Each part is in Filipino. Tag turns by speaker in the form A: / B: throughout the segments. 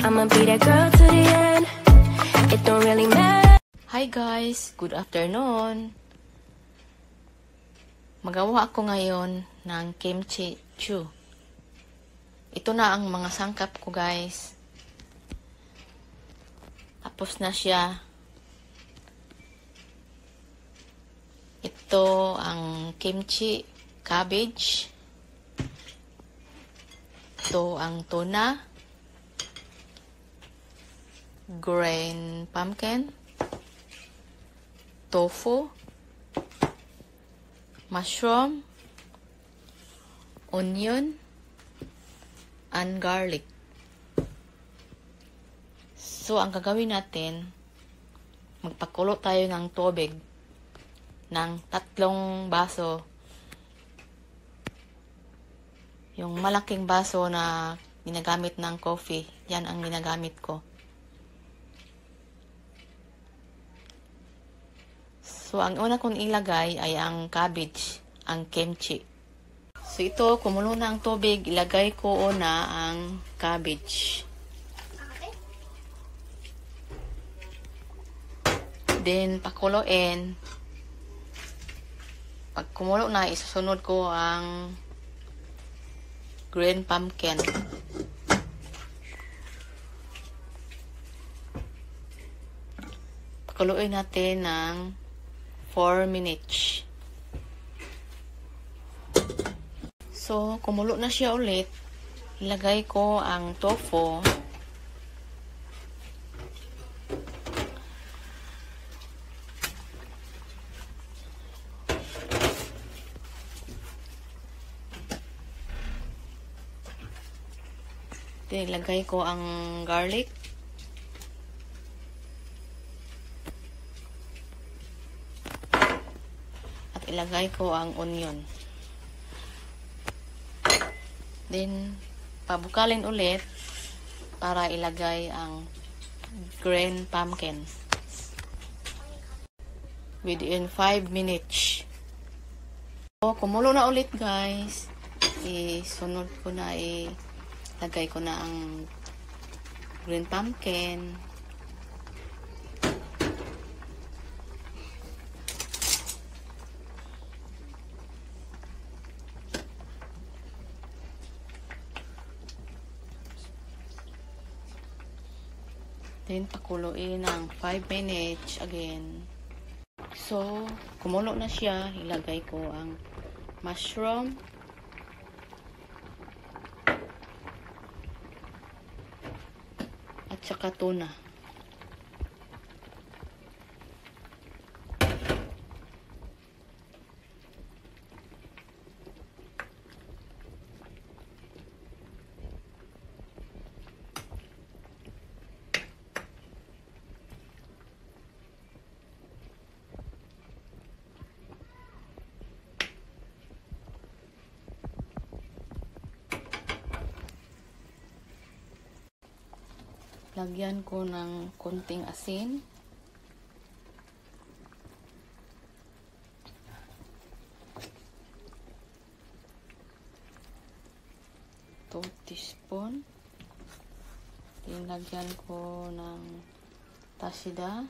A: I'ma be that girl to the end. It don't really matter.
B: Hi guys! Good afternoon! Magawa ako ngayon ng kimchi chu. Ito na ang mga sangkap ko guys. Tapos na siya. Ito ang kimchi cabbage. Ito ang tuna. Green pumpkin. Tofu. Mushroom. Onion. And garlic. So, ang gagawin natin, magpakulo tayo ng tubig ng tatlong baso. Yung malaking baso na ginagamit ng coffee, yan ang ginagamit ko. So, ang una kong ilagay ay ang cabbage, ang kimchi. So, ito, kumulo na ang tubig, ilagay ko una ang cabbage. Then, pakuloyin. Pag kumulo na, isusunod ko ang green pumpkin. Pakuluin natin ng 4 minutes. So, kumulo na siya ulit. Ilagay ko ang tofu. Then, ilagay ko ang garlic. Ilagay ko ang onion. Then, pabukalin ulit para ilagay ang green pumpkin. Within 5 minutes. So, kumulo na ulit guys. Isunod ko na i lagay ko na ang green pumpkin. Then, pakuluin ng 5 minutes again. So, kumulo na siya. Ilagay ko ang mushroom. At saka tuna. Lagyan ko ng konting asin. Two teaspoon. Lagyan ko ng tasida.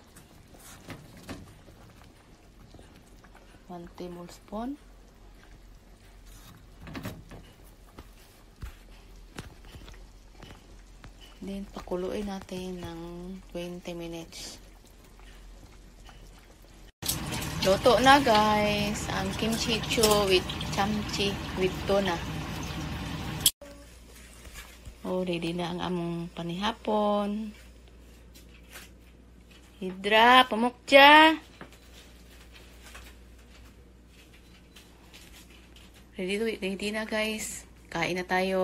B: One tablespoon. Then, pakuluin natin ng 20 minutes. Luto na guys, ang kimchi chu with chamchi with tuna. Oh, ready na ang among panihapon. Hidra, pamukja. Ready, ready na guys. Kain na tayo.